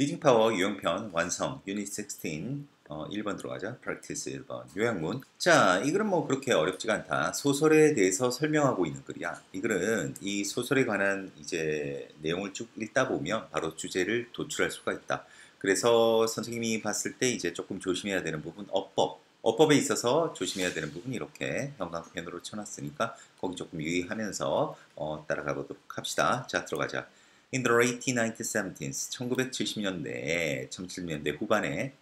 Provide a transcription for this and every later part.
Reading Power 유형편 완성 유닛 16 어, 1번 들어가자 practice 1번. 요약문. 자 이 글은 뭐 그렇게 어렵지가 않다. 소설에 대해서 설명하고 있는 글이야. 이 글은 이 소설에 관한 이제 내용을 쭉 읽다 보면 바로 주제를 도출할 수가 있다. 그래서 선생님이 봤을 때 이제 조금 조심해야 되는 부분 어법. 어법에 있어서 조심해야 되는 부분 이렇게 형광펜으로 쳐놨으니까 거기 조금 유의하면서 어, 따라가 보도록 합시다. 자 들어가자 In the late 1970s, 1970년대, 17년대 후반에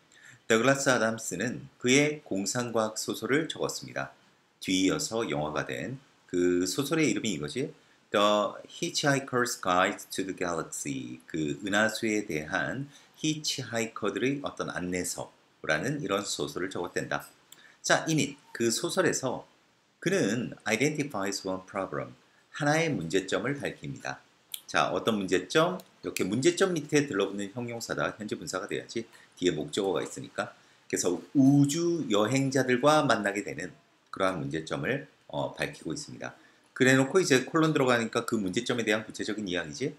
더글라스 아담스는 그의 공상과학 소설을 적었습니다. 뒤이어서 영화가 된 그 소설의 이름이 이거지. The Hitchhiker's Guide to the Galaxy. 그 은하수에 대한 히치하이커들의 어떤 안내서라는 이런 소설을 적었댄다. 자, 이닛 그 소설에서 그는 identifies one problem. 하나의 문제점을 밝힙니다. 자, 어떤 문제점? 이렇게 문제점 밑에 들러붙는 형용사다. 현재 분사가 돼야지. 뒤에 목적어가 있으니까. 그래서 우주 여행자들과 만나게 되는 그러한 문제점을 어, 밝히고 있습니다. 그래 놓고 이제 콜론 들어가니까 그 문제점에 대한 구체적인 이야기지.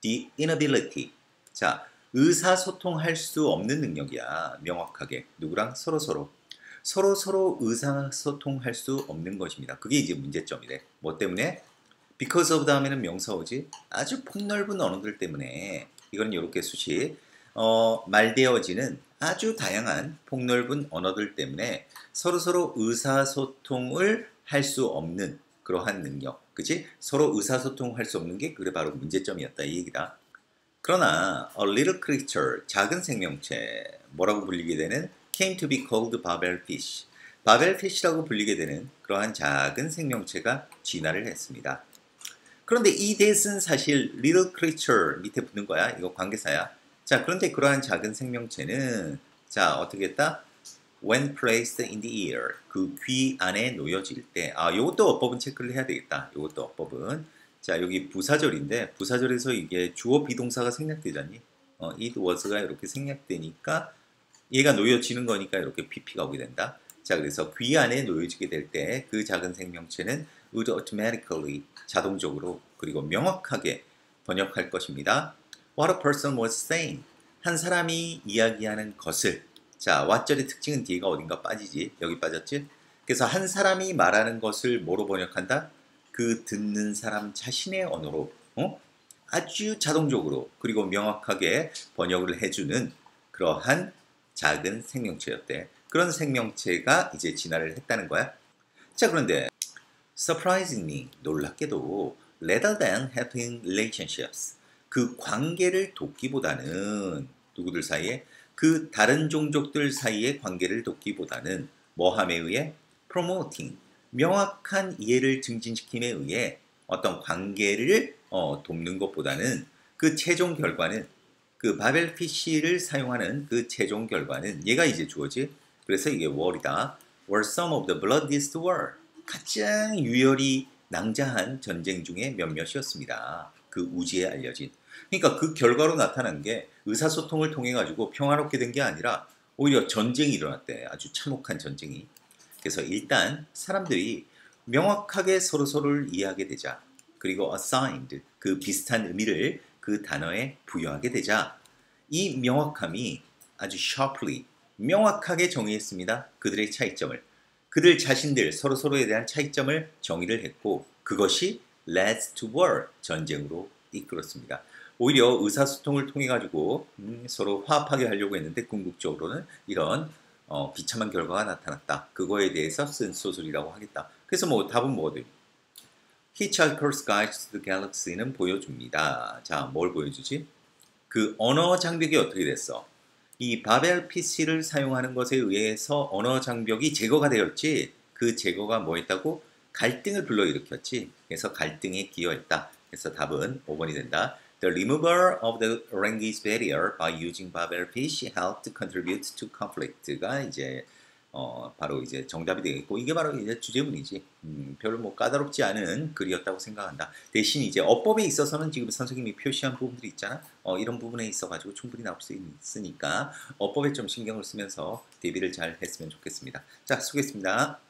The inability. 자, 의사소통할 수 없는 능력이야. 명확하게. 누구랑? 서로서로. 서로서로 의사소통할 수 없는 것입니다. 그게 이제 문제점이래. 뭐 때문에? Because of 다음에는 명사 오지. 아주 폭넓은 언어들 때문에 이건 이렇게 수식 어, 말되어지는 아주 다양한 폭넓은 언어들 때문에 서로서로 의사소통을 할 수 없는 그러한 능력. 그치? 서로 의사소통할 수 없는 게 그래 바로 문제점이었다 이 얘기다. 그러나 a little creature 작은 생명체 뭐라고 불리게 되는 came to be called Babel fish. 바벨 피시라고 불리게 되는 그러한 작은 생명체가 진화를 했습니다. 그런데 이 that은 사실 little creature 밑에 붙는 거야. 이거 관계사야. 자, 그런데 그러한 작은 생명체는 자, 어떻게 했다? when placed in the ear. 그 귀 안에 놓여질 때. 아, 요것도 어법은 체크를 해야 되겠다. 요것도 어법은. 자, 여기 부사절인데 부사절에서 이게 주어 비동사가 생략되잖니? 어, it was가 이렇게 생략되니까 얘가 놓여지는 거니까 이렇게 pp가 오게 된다. 자, 그래서 귀 안에 놓여지게 될 때 그 작은 생명체는 would automatically 자동적으로 그리고 명확하게 번역할 것입니다. What a person was saying. 한 사람이 이야기하는 것을 자, 왓절의 특징은 뒤가 어딘가 빠지지. 여기 빠졌지? 그래서 한 사람이 말하는 것을 뭐로 번역한다? 그 듣는 사람 자신의 언어로 어? 아주 자동적으로 그리고 명확하게 번역을 해주는 그러한 작은 생명체였대. 그런 생명체가 이제 진화를 했다는 거야. 자, 그런데 surprisingly 놀랍게도 rather than having relationships 그 관계를 돕기보다는 누구들 사이에? 그 다른 종족들 사이의 관계를 돕기보다는 뭐함에 의해 promoting 명확한 이해를 증진시킴에 의해 어떤 관계를 어, 돕는 것보다는 그 최종 결과는 그 바벨 피쉬를 사용하는 그 최종 결과는 얘가 이제 주어지. 그래서 이게 war이다. Were some of the bloodiest war 가장 유혈이 낭자한 전쟁 중에 몇몇이었습니다. 그 우지에 알려진. 그러니까 그 결과로 나타난 게 의사소통을 통해 가지고 평화롭게 된 게 아니라 오히려 전쟁이 일어났대. 아주 참혹한 전쟁이. 그래서 일단 사람들이 명확하게 서로서로를 이해하게 되자. 그리고 assigned 그 비슷한 의미를 그 단어에 부여하게 되자. 이 명확함이 아주 sharply 명확하게 정의했습니다. 그들의 차이점을. 그들 자신들 서로서로에 대한 차이점을 정의를 했고 그것이 leads to war 전쟁으로 이끌었습니다. 오히려 의사소통을 통해 가지고 음, 서로 화합하게 하려고 했는데 궁극적으로는 이런 어, 비참한 결과가 나타났다. 그거에 대해서 쓴 소설이라고 하겠다. 그래서 뭐 답은 뭐든 Guide to the Galaxy는 보여줍니다. 자, 뭘 보여주지? 그 언어 장벽이 어떻게 됐어? 이 바벨 PC를 사용하는 것에 의해서 언어 장벽이 제거가 되었지 그 제거가 뭐였다고? 갈등을 불러일으켰지 그래서 갈등에 기여했다 그래서 답은 5번이 된다 The removal of the language barrier by using Babel fish helped contribute to conflict가 이제 어, 바로 이제 정답이 되겠고 이게 바로 이제 주제문이지. 음, 별로 뭐 까다롭지 않은 글이었다고 생각한다. 대신 이제 어법에 있어서는 지금 선생님이 표시한 부분들이 있잖아. 어, 이런 부분에 있어 가지고 충분히 나올 수 있으니까 어법에 좀 신경을 쓰면서 대비를 잘 했으면 좋겠습니다. 자 수고했습니다